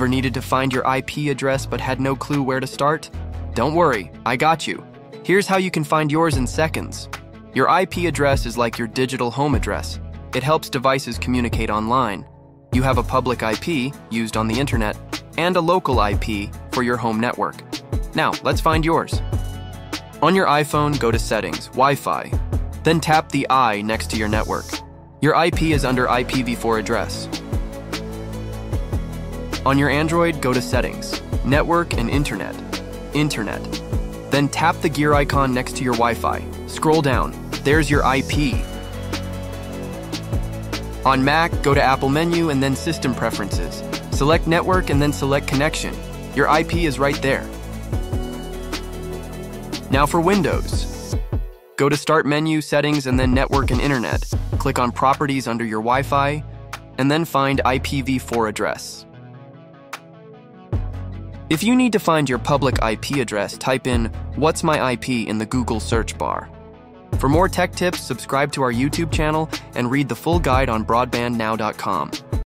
Ever needed to find your IP address but had no clue where to start? Don't worry, I got you. Here's how you can find yours in seconds. Your IP address is like your digital home address. It helps devices communicate online. You have a public IP, used on the internet, and a local IP for your home network. Now, let's find yours. On your iPhone, go to Settings, Wi-Fi. Then tap the I next to your network. Your IP is under IPv4 address. On your Android, go to Settings, Network and Internet. Internet. Then tap the gear icon next to your Wi-Fi. Scroll down. There's your IP. On Mac, go to Apple menu and then System Preferences. Select Network and then select Connection. Your IP is right there. Now for Windows. Go to Start menu, Settings, and then Network and Internet. Click on Properties under your Wi-Fi, and then find IPv4 address. If you need to find your public IP address, type in What's My IP in the Google search bar. For more tech tips, subscribe to our YouTube channel and read the full guide on broadbandnow.com.